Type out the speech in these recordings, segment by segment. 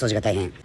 掃除が大変。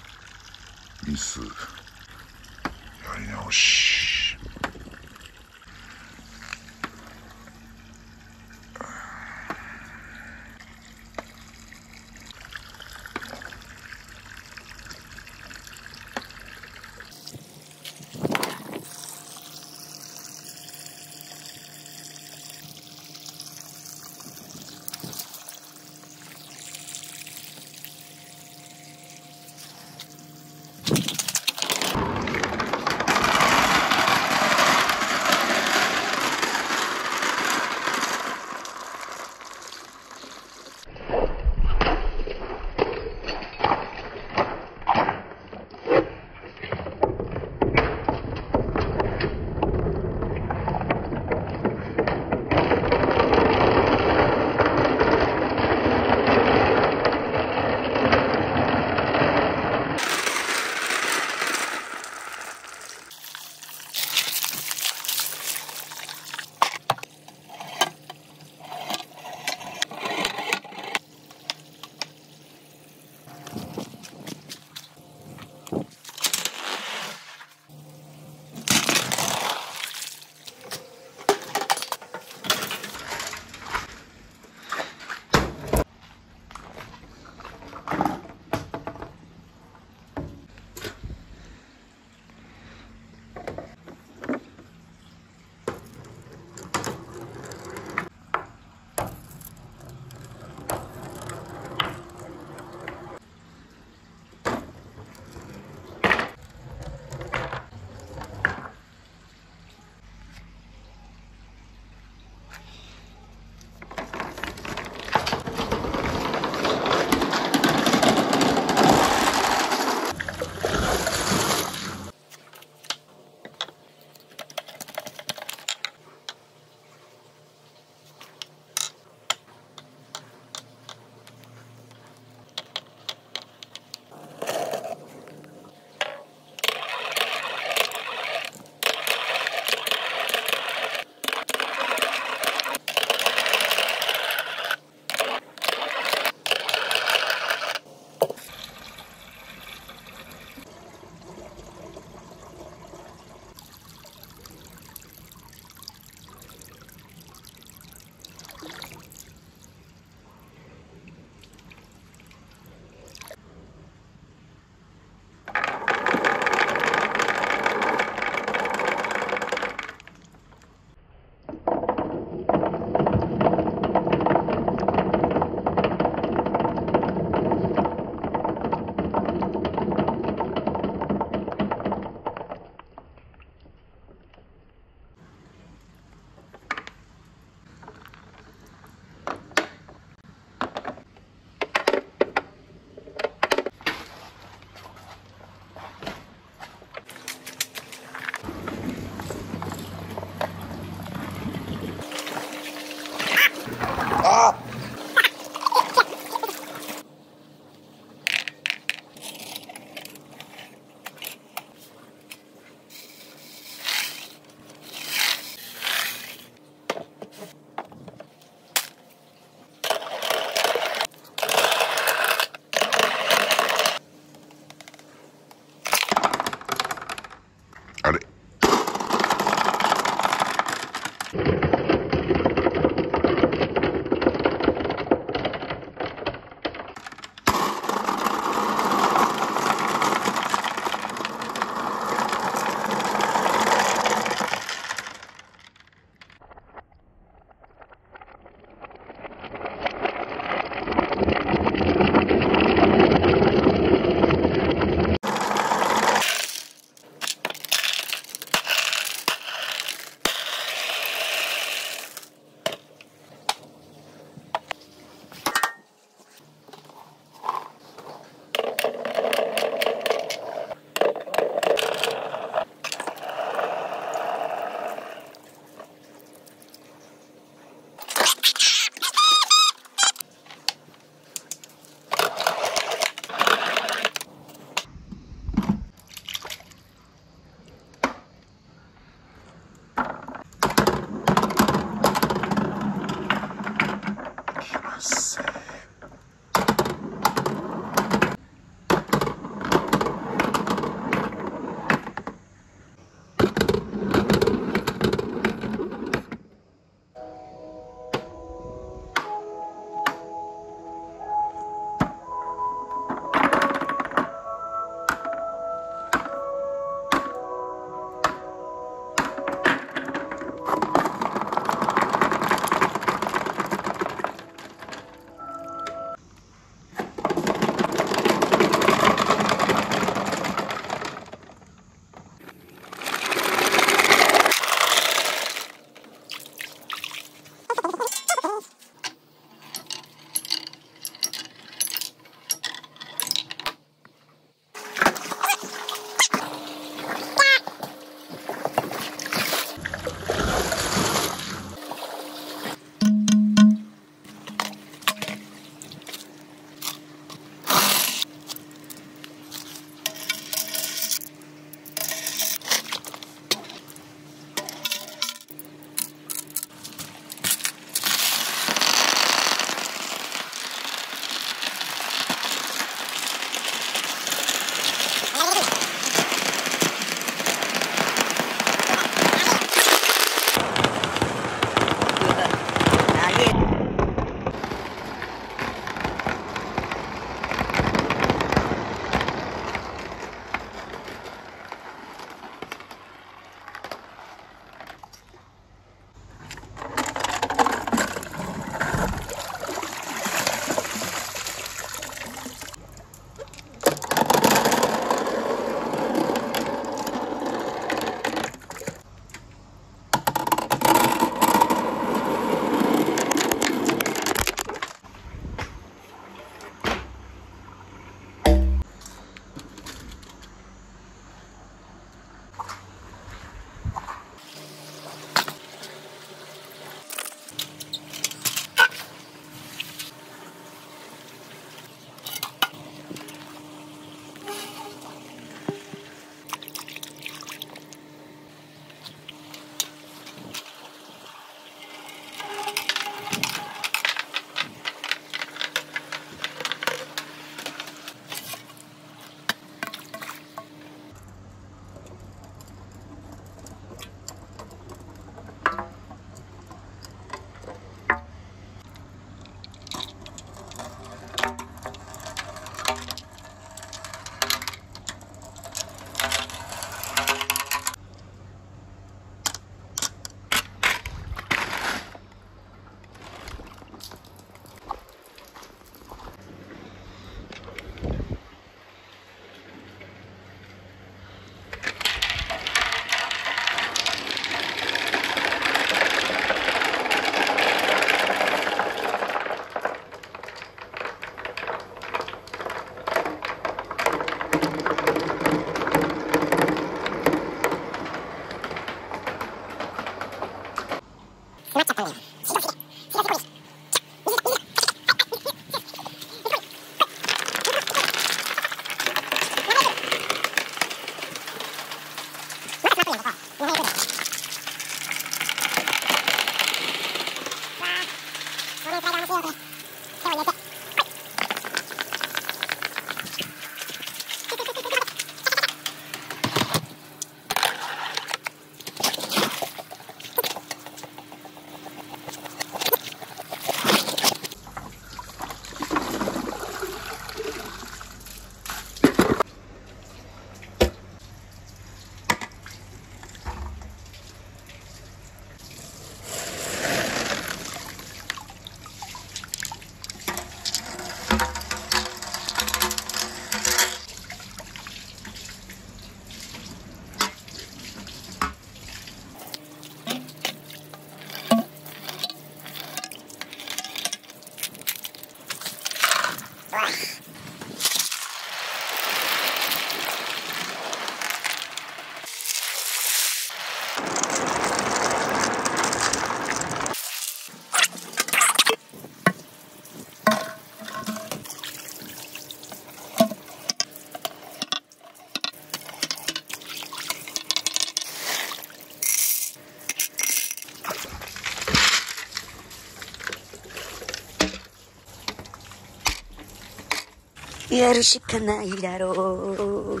やるしかないだろう。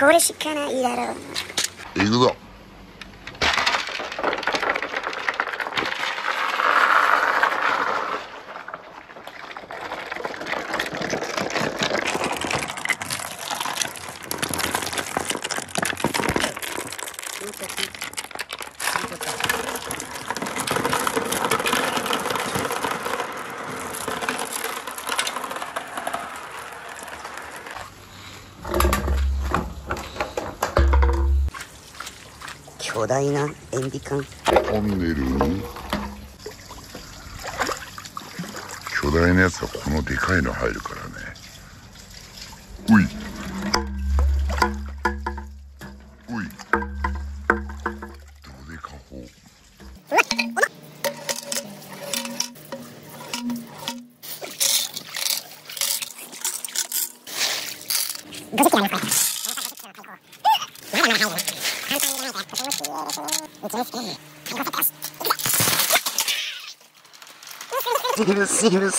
これしかないだろう行くぞ。巨大な塩ビ管トンネル巨大なやつはこのでかいの入るから。する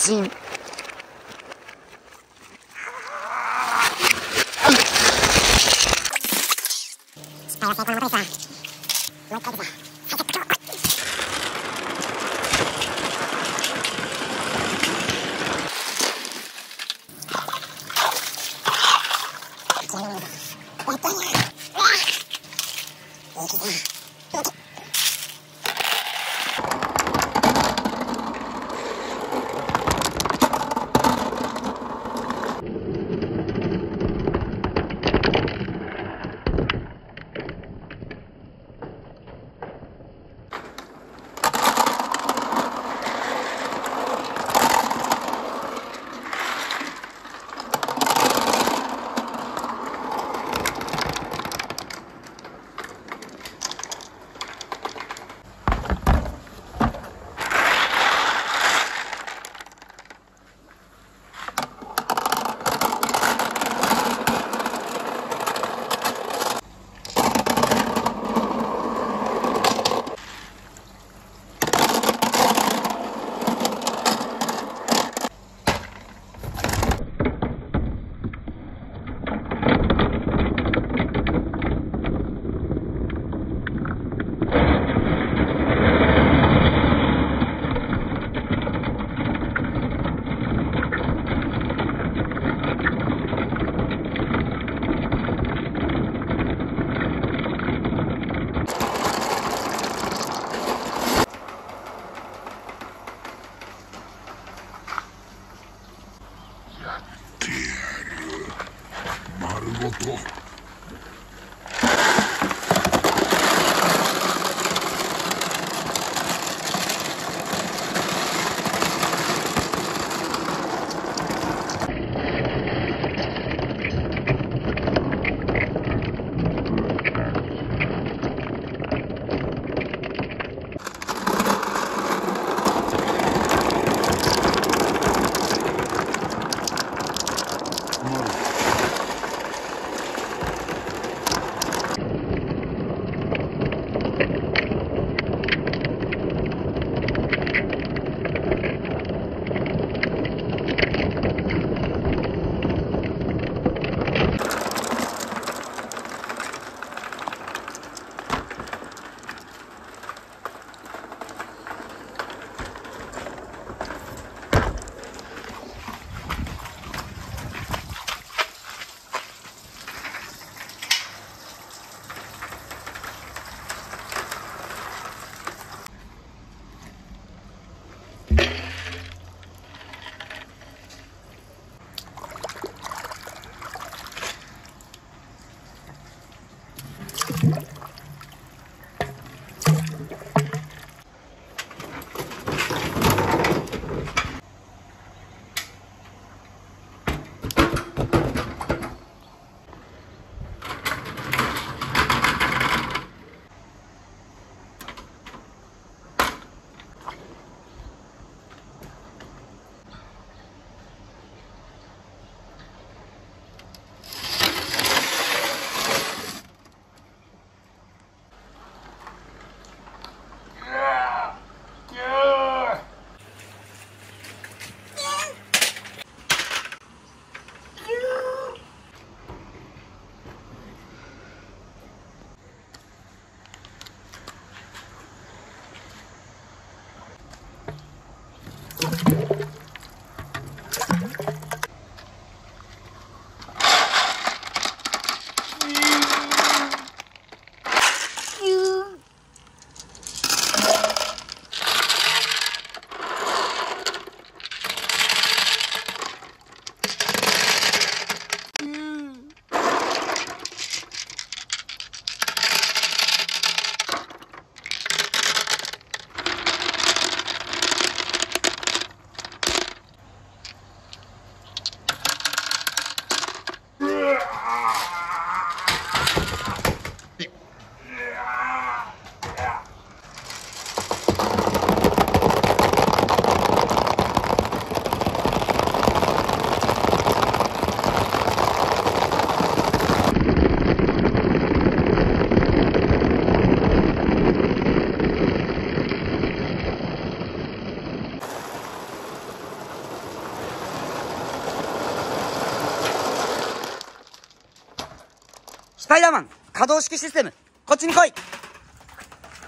イダーマン可動式システムこっちに来い。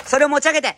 それを持ち上げて。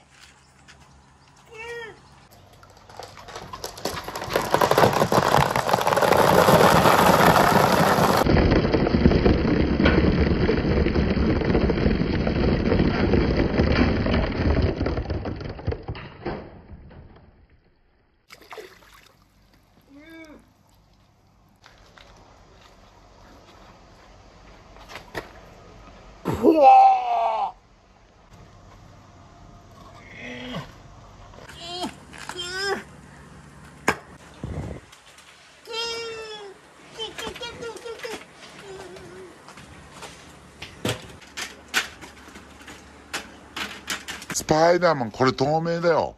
パイダーマン、これ透明だよ。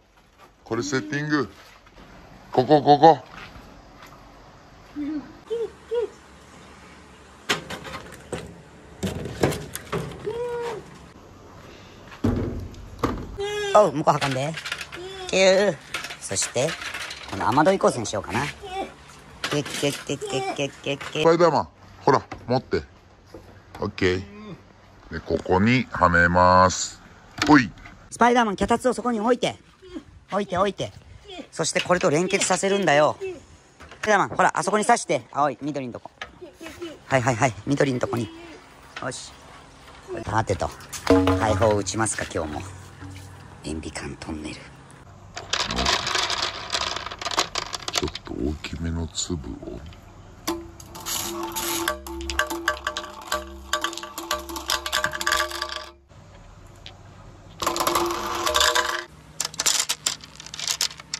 これセッティング。ここ、ここ。おう、向こう運ん。で。キュー。そして、この雨どいコースにしようかな。キュッキュキュキュキュキュ。スパイダーマン、ほら、持って。オッケー。で、ここにはめます。ほい。スパイダーマン、脚立をそこに置いて。置いて置いて。そしてこれと連結させるんだよ。スパイダーマン、ほら、あそこに刺して。青い、緑のとこ。はいはいはい、緑のとこに。よし。待てと。大砲を撃ちますか、今日も。塩ビ管トンネル。ちょっと大きめの粒を。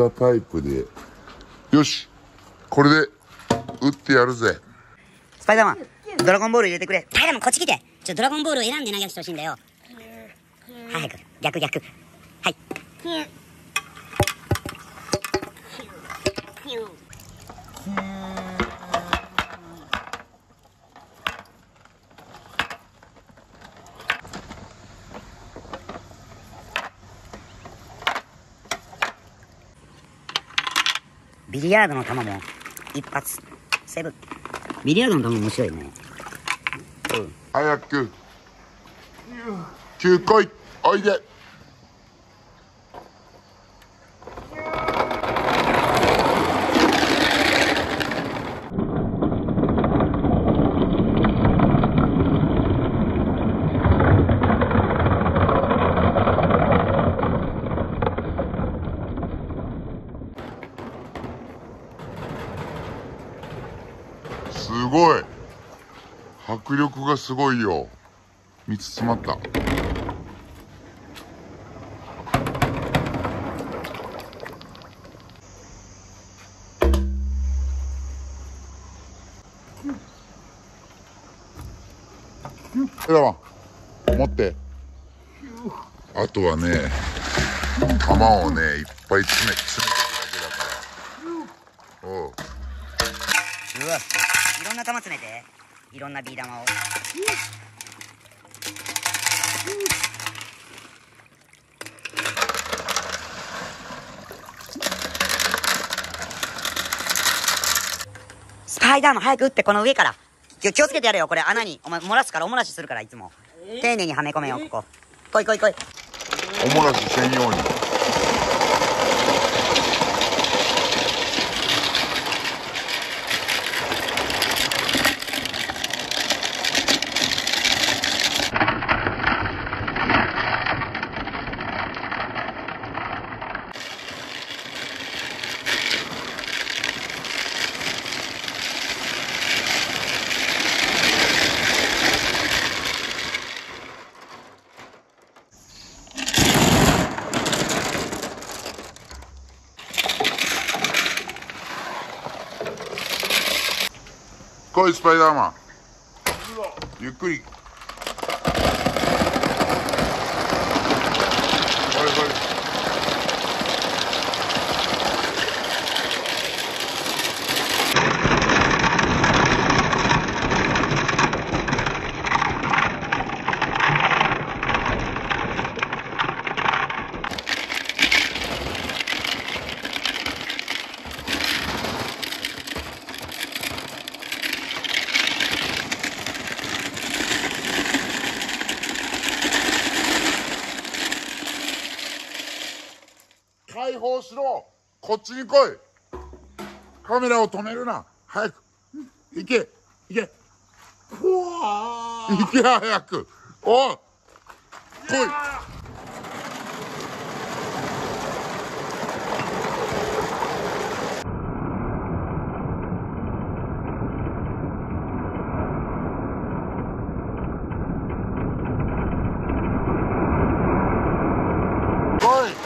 明のデカパイプでよしこれで打ってやるぜスパイダーマン、ドラゴンボール入れてくれス。パイダーマンこっち来て。ちょ、ドラゴンボールを選んで投げてほしいんだよ。早く。逆逆。リヤードの球も一発。セーブ。ビリヤードの球面白いね。うん。早く9回おいですごい迫力がすごいよ。3つ詰まった。えだわ持ってあとはね玉をねいっぱい詰め詰めていくだけだからおううわ。いろん。な球詰めて。いろん。なビー玉を。スパイダーマン早く撃って、この上から。気気をつけてやれよ、これ穴に。お前漏らすから、お漏らしするから、いつも。丁寧にはめ込めよ、ここ。来い来い来い。おもらし専用にいスパイダーマン。ゆっくり来い来い解放しろこい。カメラを止めるな。早く。行け。行け。行け早く。おい。来い来い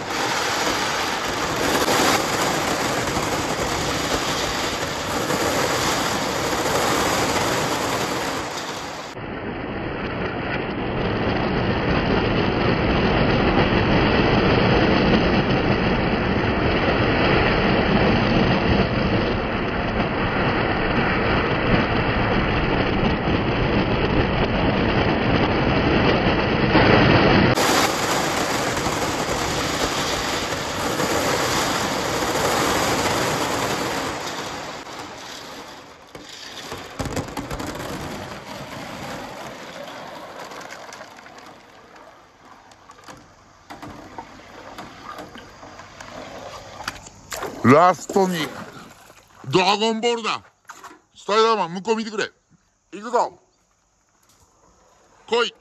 ラストに。ドラゴンボールだ。スパイダーマン向こう見てくれ。行くぞ。来い。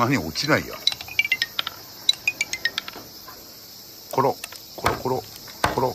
穴に落ちないやコロコロコロコロ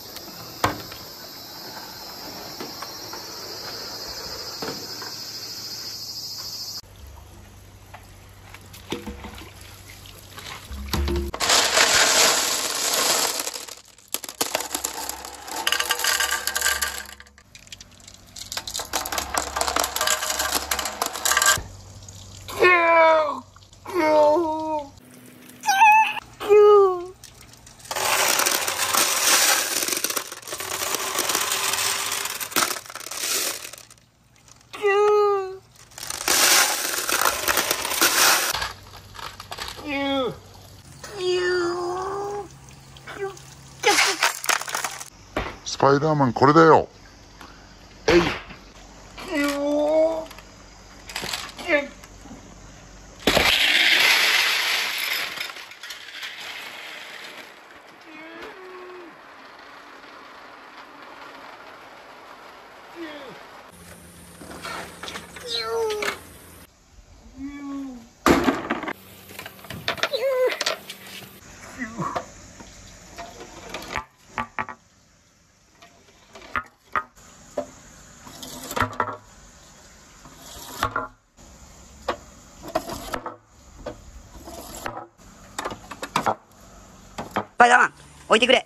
スパイダーマンこれだよえいスパイダーマン置いてくれ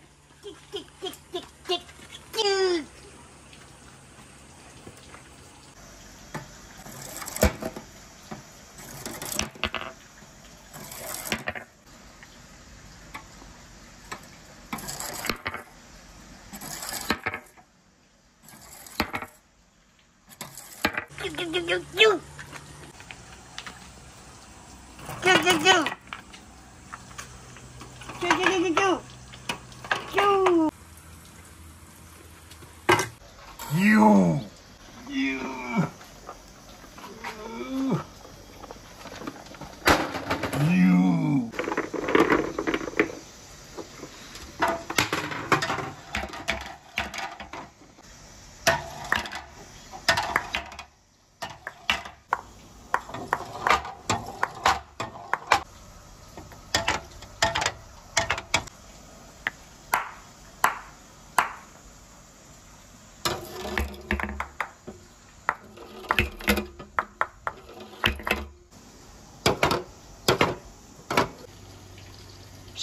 ユーユー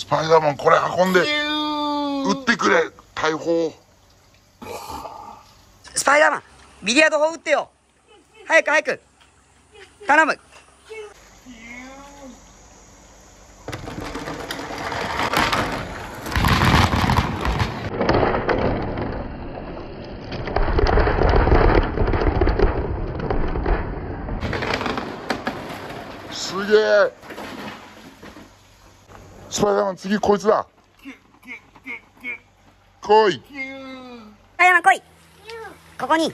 スパイダーマンこれ運んで撃ってくれ大砲。スパイダーマンビリヤード砲撃ってよ。早く早く。頼むすげえスパイダーマン次こいつだ。来い。スパイダーマン来い。ここに。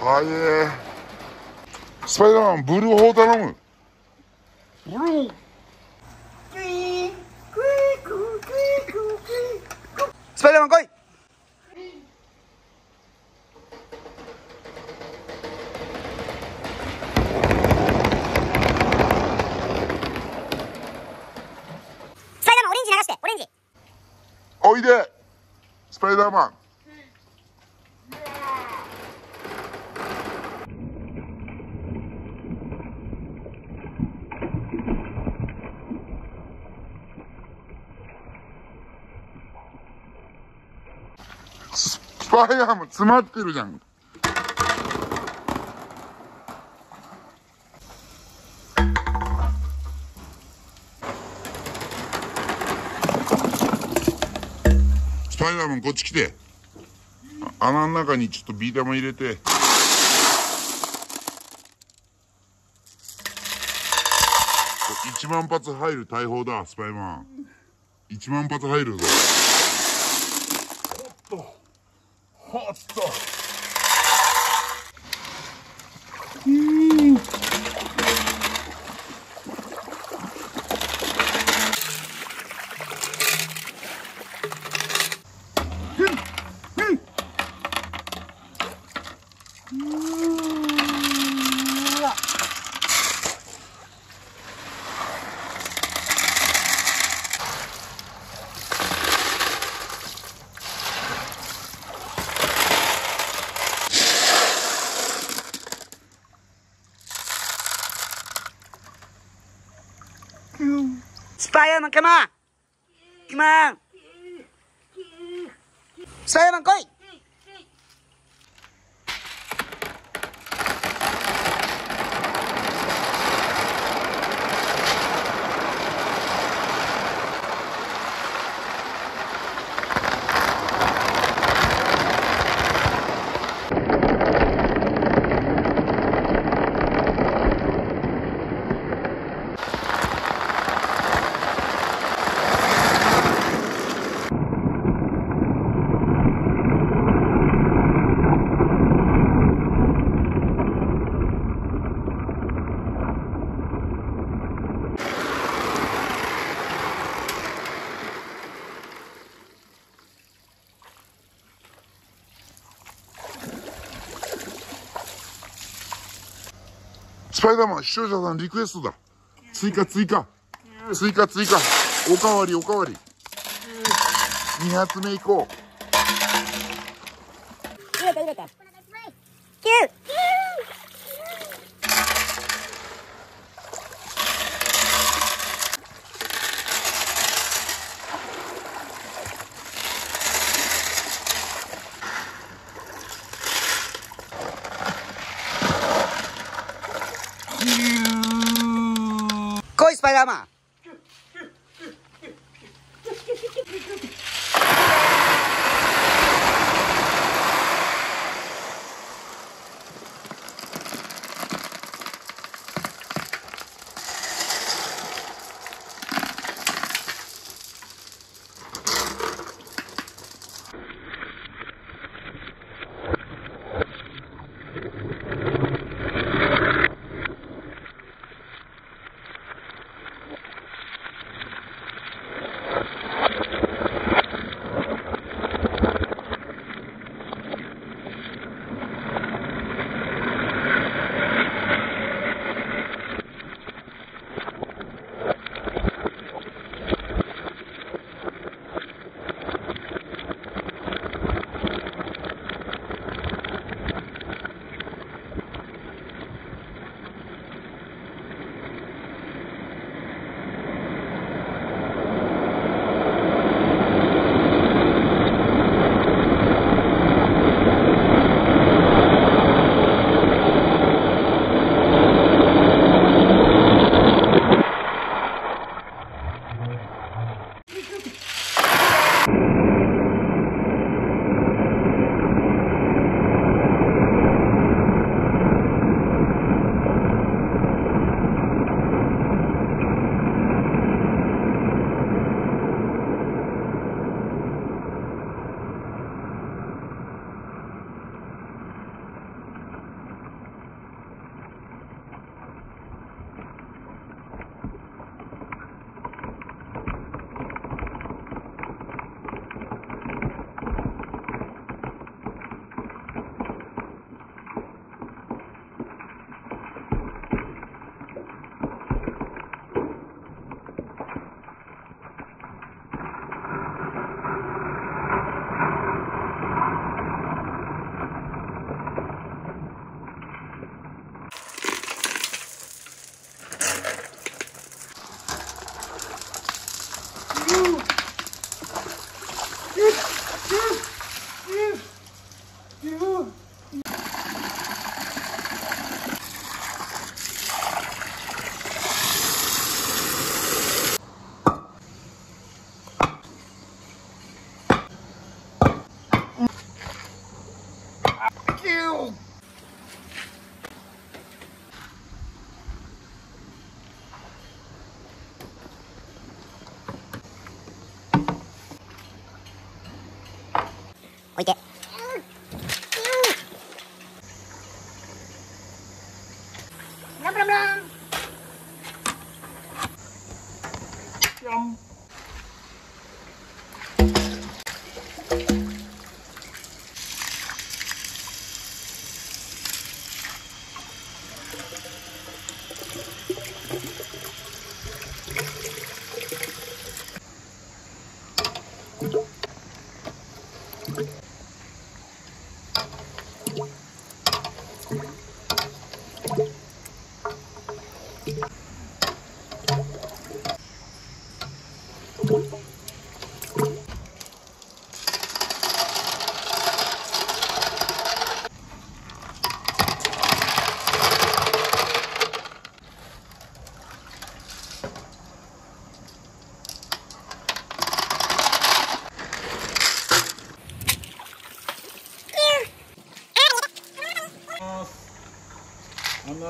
はえスパイダーマンブルー砲頼むブルースパイダーマン来いスパイダーマンオレンジ流してオレンジおいでスパイダーマンススパイダーマン詰まってるじゃん。スパイダーマンこっち来て。穴の中にちょっとビー玉入れて。1万発入る大砲だスパイマン。1万発入るぞほっとほっとスパイダーマン、カモンカモンスパイダーマン来いスパイダーマン視聴者さんリクエストだ。追加追加。追加追加。おかわりおかわり。2発目行こう。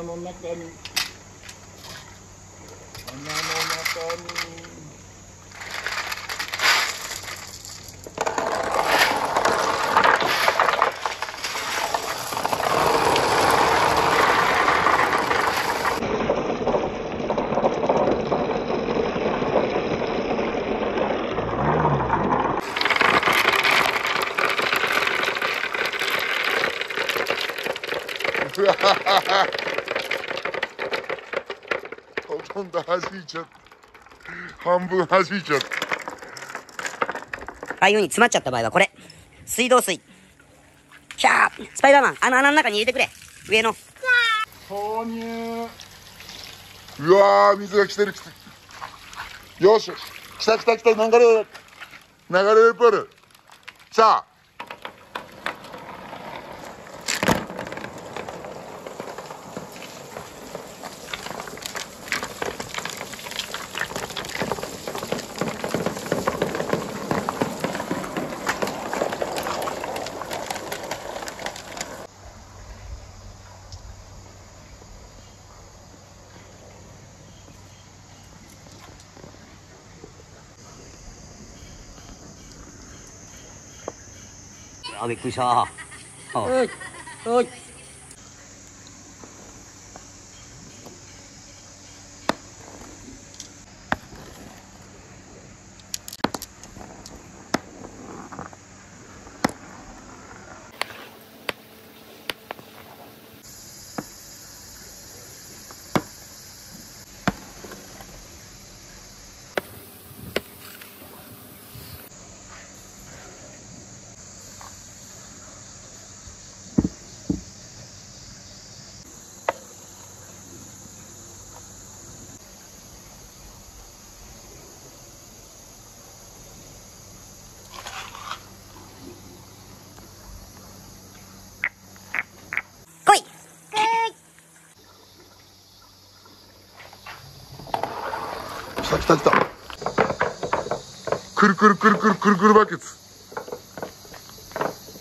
Manananakan. Manananakan. Manananakan. いちゃった。半分弾いちゃった。ああいう風に詰まっちゃった場合はこれ。水道水。キャー。スパイダーマン、あの穴の中に入れてくれ。上の。投入うわー水が来てる来てる。よし。来た来た来た。流れ。る流れるプール。さあ等一啊，好，呃，た来た来た。くるくるくるくるくるくるバケツ。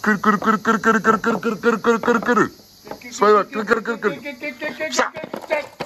くるくるくるくるくるくるくるくるくるくるくる。くるスパイダーくるくるくるくる。来た。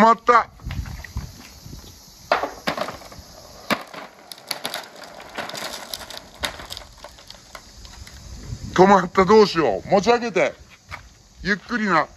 止まった。止まった。どうしよう。持ち上げて。ゆっくりな。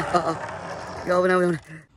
いや、危ない危ない危ない。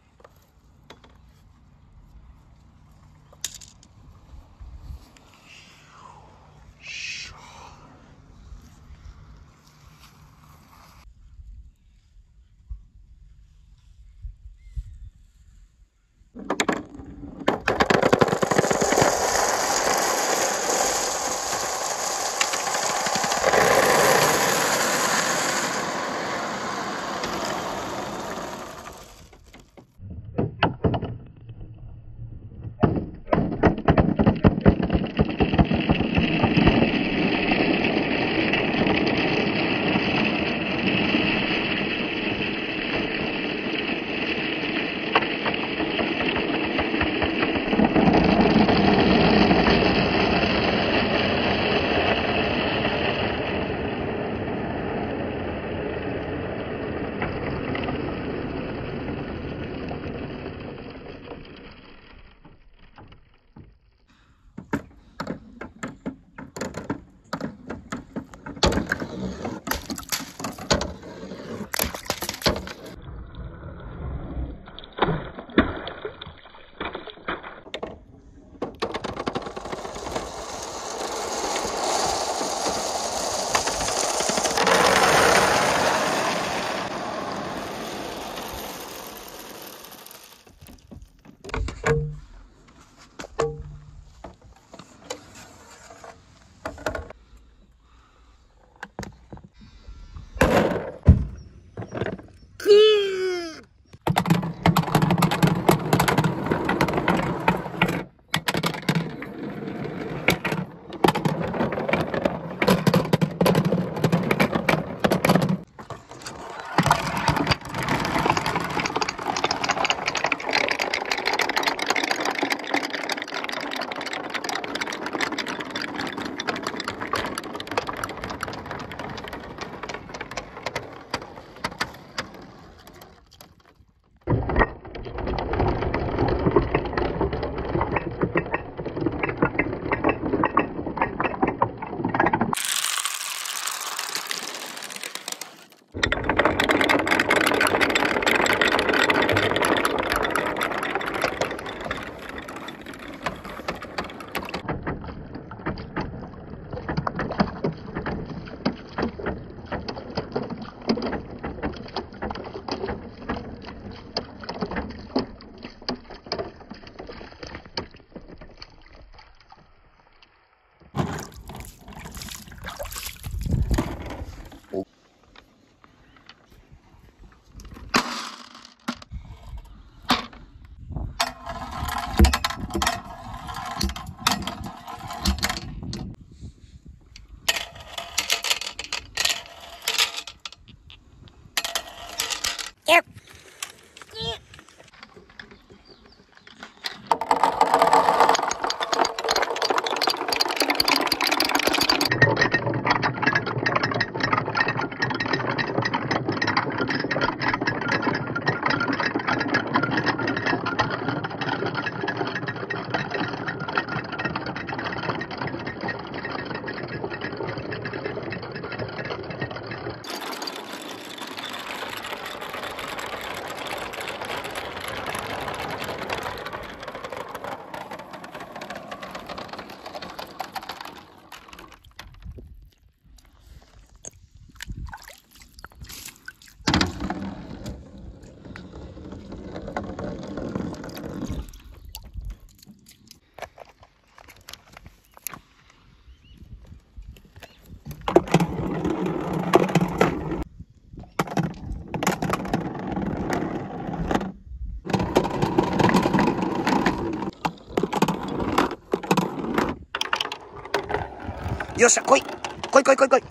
よっしゃ、来い。来い来い来い来い。